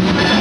you.